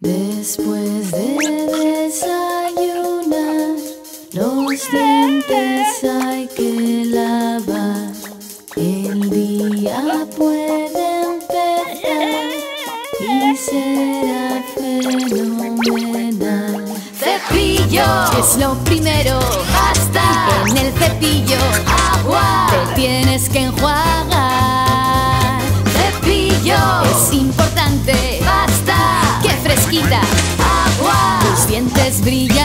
Después de desayunar, los dientes hay que lavar. El día puede empezar y será fenomenal. Cepillo es lo primero. Basta en el cepillo. Agua. Te tienes que enjuagar. Sientes brillar.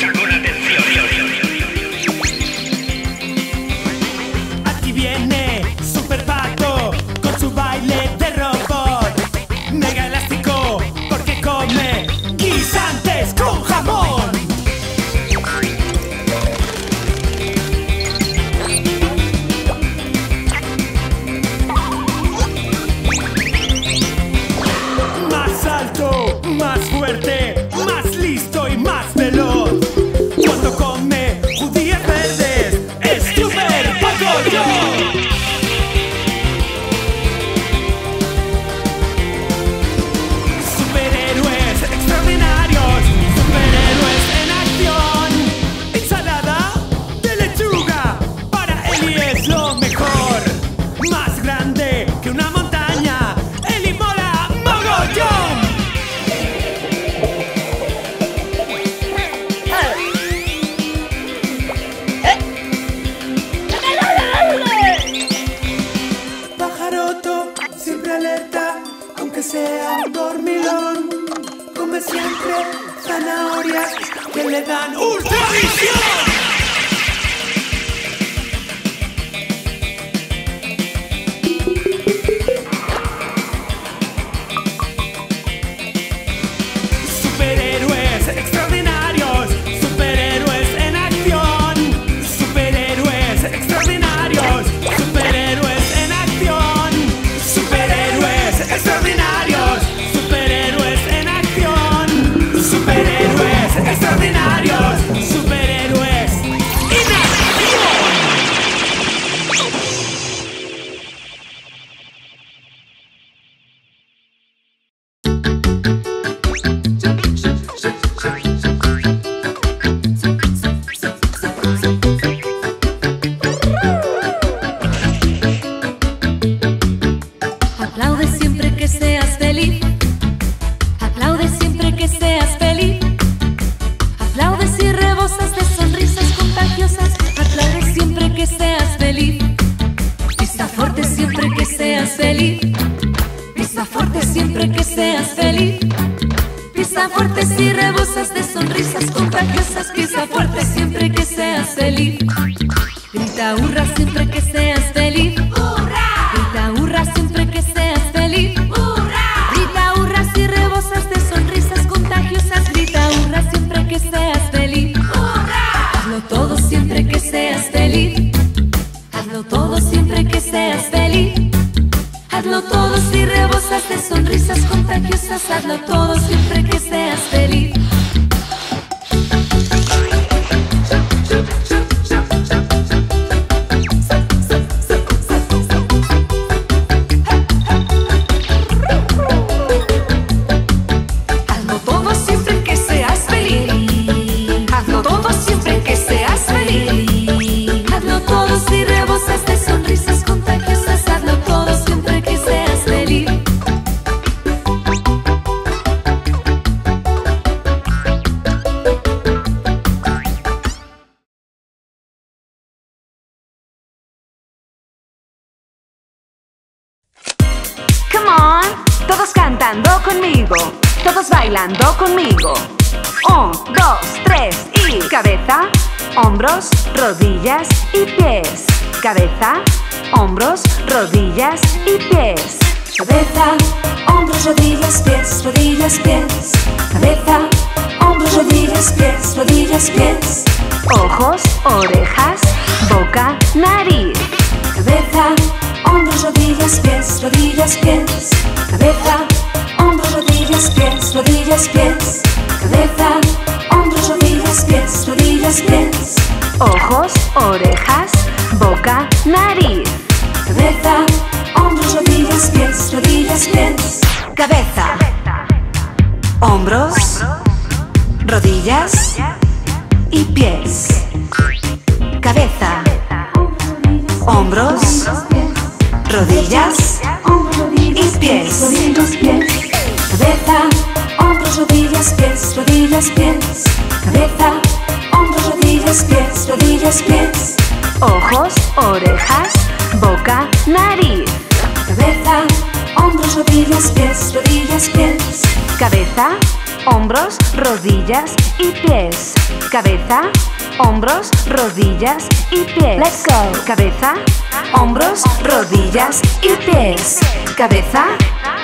Sir, Hazlo todo si rebosas de sonrisas contagiosas. Hazlo todo siempre que seas feliz. Bailando conmigo. Un, dos, tres y cabeza, hombros, rodillas y pies. Cabeza, hombros, rodillas y pies. Cabeza, hombros, rodillas, pies, rodillas, pies. Cabeza, hombros, rodillas, pies, rodillas, pies. Ojos, orejas, boca, nariz. Cabeza, hombros, rodillas, pies, rodillas, pies. Cabeza, rodillas, pies, rodillas, pies. Cabeza, hombros, rodillas, pies, rodillas, pies. Ojos, orejas, boca, nariz. Cabeza, hombros, rodillas, pies, rodillas, pies. Cabeza, hombros, rodillas y pies. Cabeza, hombros, rodillas y pies. Rodillas, pies. Cabeza, hombros, rodillas, pies, rodillas, pies. Ojos, orejas, boca, nariz. Cabeza, hombros, rodillas, pies, rodillas, pies. Cabeza, hombros, rodillas y pies. Cabeza, hombros, rodillas y pies. Let's go. Cabeza, hombros, rodillas y pies. Cabeza,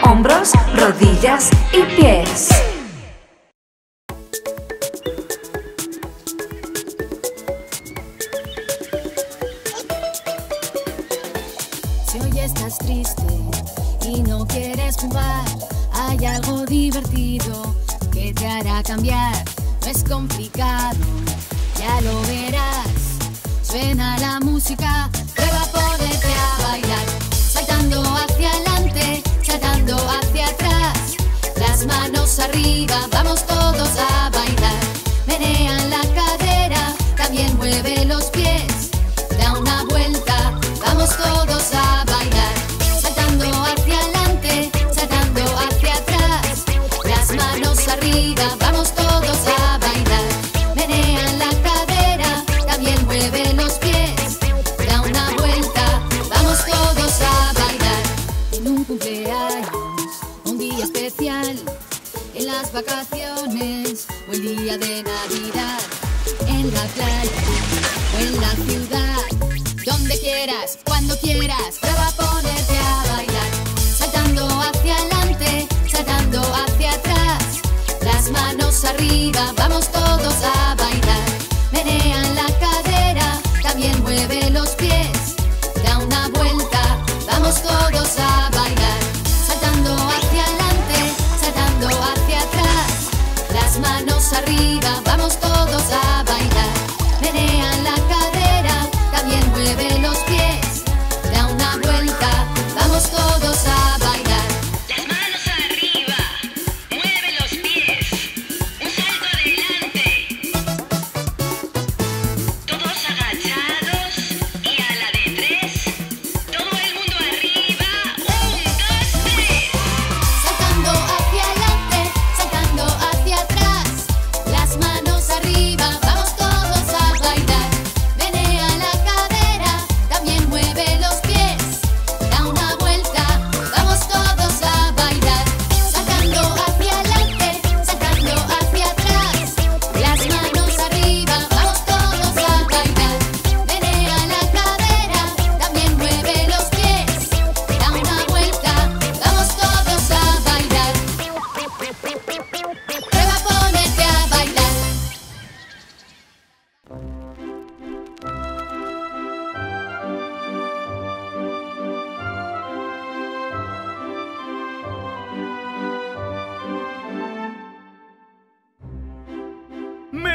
hombros, rodillas y pies. Si hoy estás triste y no quieres jugar, hay algo divertido que te hará cambiar. No es complicado, ya lo verás. Suena la música, prueba ponerte a bailar. Saltando hacia adelante, saltando hacia atrás. Las manos arriba, vamos todos a bailar. Menean la cadera, también mueve los pies.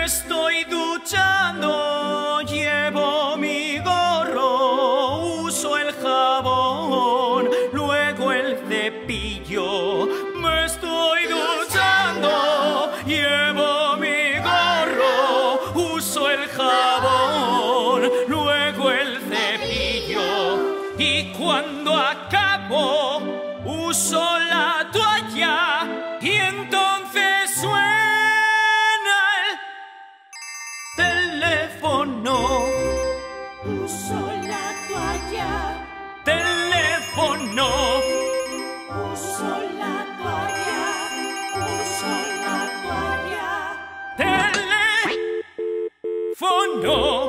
estoy duchando. Fondo.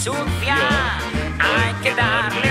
sucia. Hay que darle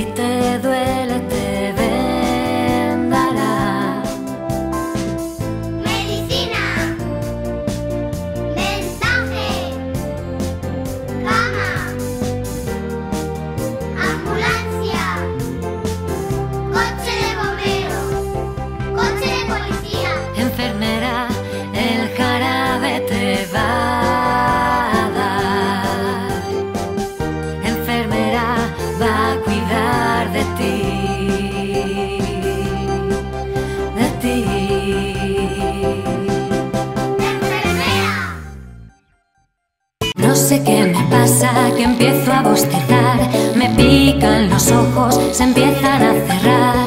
si te sé qué me pasa, que empiezo a bostezar, me pican los ojos, se empiezan a cerrar.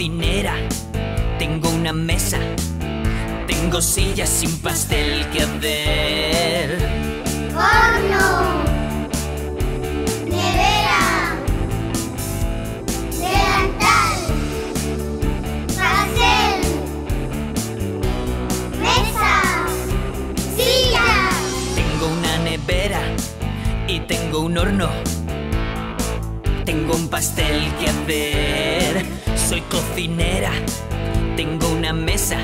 Cocinera. Tengo una mesa. Tengo sillas sin pastel que hacer. Horno. Nevera. Delantal. Pastel. Mesa. Silla. Tengo una nevera y tengo un horno. Tengo un pastel que hacer. Soy cocinera. Tengo una mesa.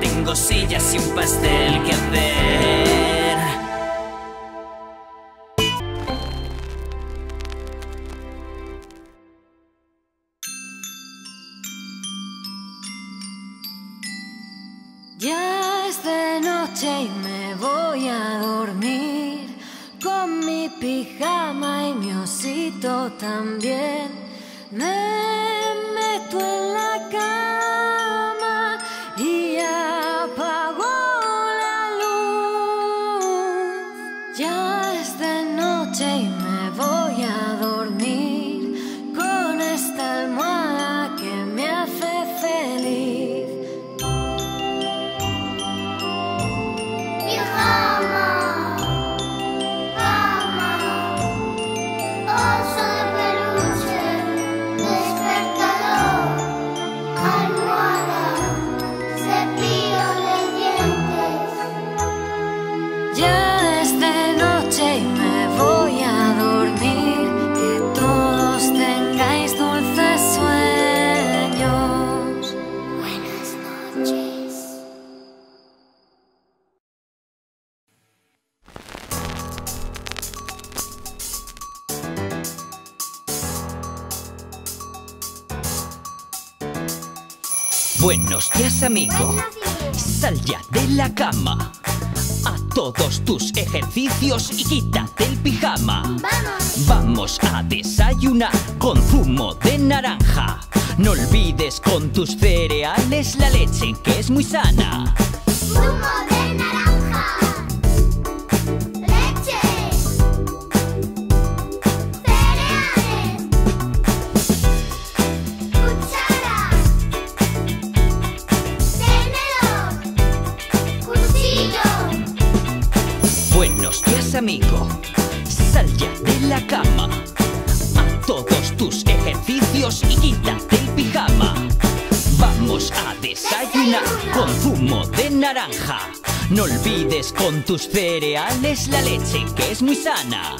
Tengo sillas y un pastel que hacer. Ya es de noche y me voy a dormir con mi pijama y mi osito también. Me meto en la Ya es de noche y me voy a dormir. Que todos tengáis dulces sueños. Buenas noches. Buenos días, amigo. Sal ya de la cama. Todos tus ejercicios y quítate el pijama. Vamos. Vamos a desayunar con zumo de naranja. No olvides con tus cereales la leche que es muy sana. Zumo de No olvides con tus cereales la leche que es muy sana.